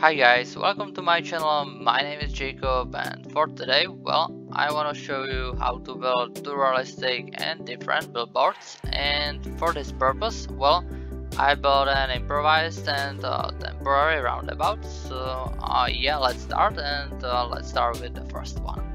Hi guys, welcome to my channel, my name is Jacob and for today, well, I want to show you how to build two realistic and different billboards. And for this purpose, well, I built an improvised and uh, temporary roundabout, so uh, yeah, let's start and uh, let's start with the first one.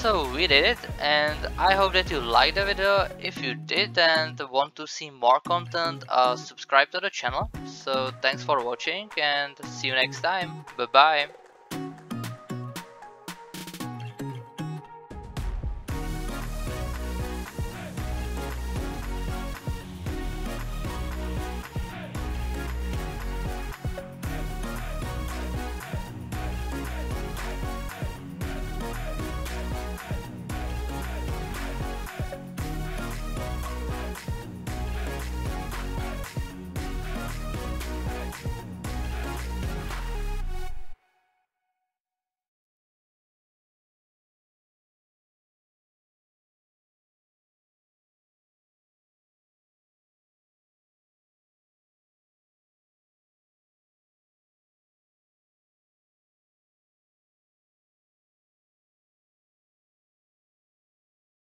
So we did it and I hope that you liked the video. If you did and want to see more content, uh, subscribe to the channel. So thanks for watching and see you next time. Bye bye.